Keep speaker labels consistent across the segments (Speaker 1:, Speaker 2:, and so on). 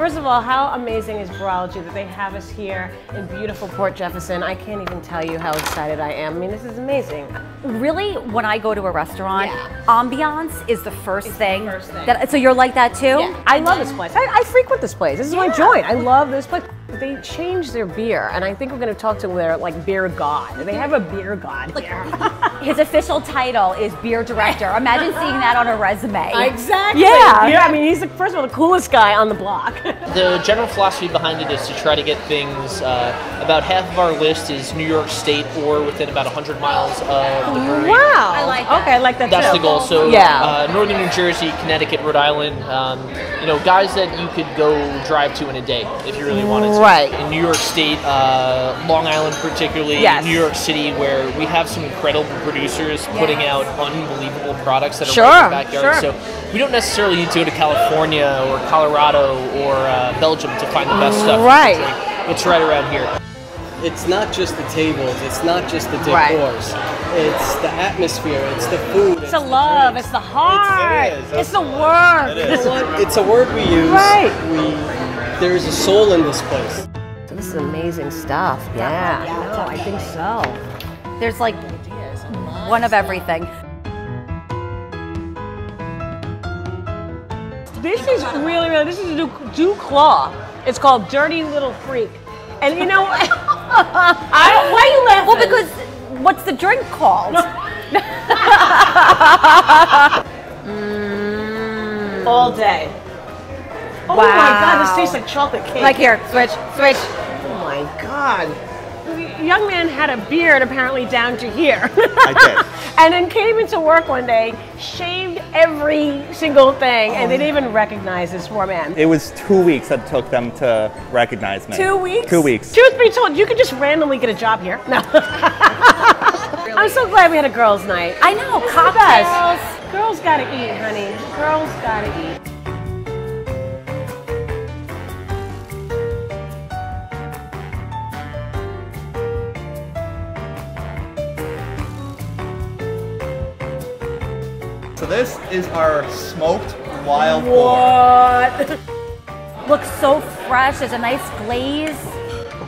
Speaker 1: First of all, how amazing is Brewology that they have us here in beautiful Port Jefferson? I can't even tell you how excited I am. I mean, this is amazing.
Speaker 2: Really, when I go to a restaurant,
Speaker 1: Yeah.
Speaker 2: ambiance is the first
Speaker 1: It's the
Speaker 2: thing.
Speaker 1: first thing.
Speaker 2: That, so you're like that too?
Speaker 1: Yeah, I love this place. I, I frequent this place. This is my joint. I love this place. They changed their beer, and I think we're going to talk to their like beer god. They have a beer god here.
Speaker 2: His official title is beer director. Imagine seeing that on a resume.
Speaker 1: exactly.
Speaker 2: Yeah.
Speaker 1: Yeah. I mean, he's the, first of all the coolest guy on the block.
Speaker 3: The general philosophy behind it is to try to get things. Uh, about half of our list is New York State or within about 100 miles of the brewery.
Speaker 1: wow.
Speaker 2: I like that.
Speaker 1: Okay, I like that
Speaker 3: That's
Speaker 1: too.
Speaker 3: the goal. So,
Speaker 1: Yeah.
Speaker 3: uh, northern New Jersey, Connecticut, Rhode Island, um, you know, guys that you could go drive to in a day if you really wanted to.
Speaker 1: Right.
Speaker 3: In New York State, uh, Long Island, particularly,
Speaker 1: Yes.
Speaker 3: New York City, where we have some incredible producers putting out unbelievable products that are
Speaker 1: Sure,
Speaker 3: right in the backyard.
Speaker 1: sure.
Speaker 3: So, we don't necessarily need to go to California or Colorado or uh, Belgium to find the best stuff.
Speaker 1: Right.
Speaker 3: It's right around here.
Speaker 4: It's not just the tables, it's not just the decors.
Speaker 1: Right.
Speaker 4: It's the atmosphere, it's the food.
Speaker 1: It's the love. It's the heart.
Speaker 5: it is.
Speaker 1: It's the work.
Speaker 4: It's, it's a word we use.
Speaker 1: Right.
Speaker 4: We there's a soul in this place.
Speaker 1: So this is amazing stuff. Yeah. No, I think so.
Speaker 2: There's like one of everything.
Speaker 1: This is really, really. This is Du, DuClaw. It's called Dirty Little Freak. And you know, I don't. Why are you laughing?
Speaker 2: Well, because what's the drink called?
Speaker 1: all day. Oh my God! This tastes like chocolate cake.
Speaker 2: like here, switch, switch.
Speaker 1: Oh my God. The young man had a beard apparently down to here.
Speaker 5: I did.
Speaker 1: and then came into work one day, shaved every single thing, and they didn't even recognize this poor man.
Speaker 5: It was two weeks that took them to recognize me.
Speaker 1: Two weeks?
Speaker 5: Two weeks.
Speaker 1: Truth be told, you could just randomly get a job here. No. I'm so glad we had a girls' night.
Speaker 2: I know,
Speaker 1: It's the
Speaker 2: cocktails.
Speaker 1: best. Girls gotta eat, honey. Girls gotta eat.
Speaker 5: So this is our smoked wild boar.
Speaker 1: What?
Speaker 2: Looks so fresh. There's a nice glaze.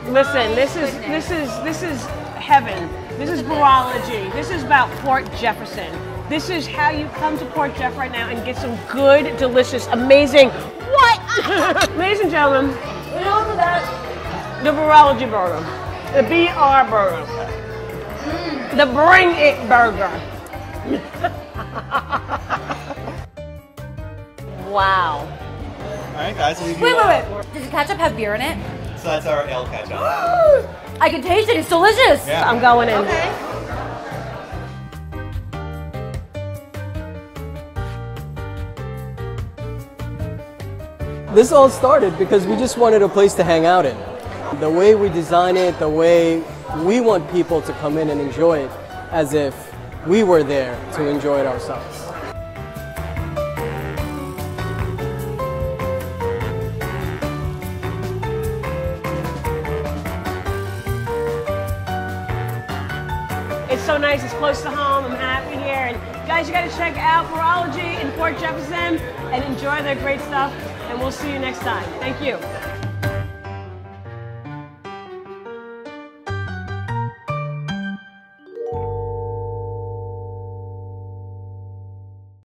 Speaker 1: Listen, this is this is this is heaven. This is Brewology. This is about Port Jefferson. This is how you come to Port Jeff right now and get some good, delicious, amazing. What? Ladies and gentlemen, the Brewology burger, the BR burger, mm. the Bring It burger. wow.
Speaker 5: All right, guys. We'll leave you,
Speaker 2: Wait, wait, wait. Does the ketchup have beer in it?
Speaker 5: So that's our ale ketchup.
Speaker 2: I can taste it. It's delicious.
Speaker 5: Yeah.
Speaker 1: I'm going in. Okay.
Speaker 4: This all started because we just wanted a place to hang out in. The way we design it, the way we want people to come in and enjoy it as if we were there to enjoy it ourselves.
Speaker 1: It's so nice. It's close to home. I'm happy here. And guys, you got to check out Brewology in Port Jefferson and enjoy their great stuff. And we'll see you next time. Thank you.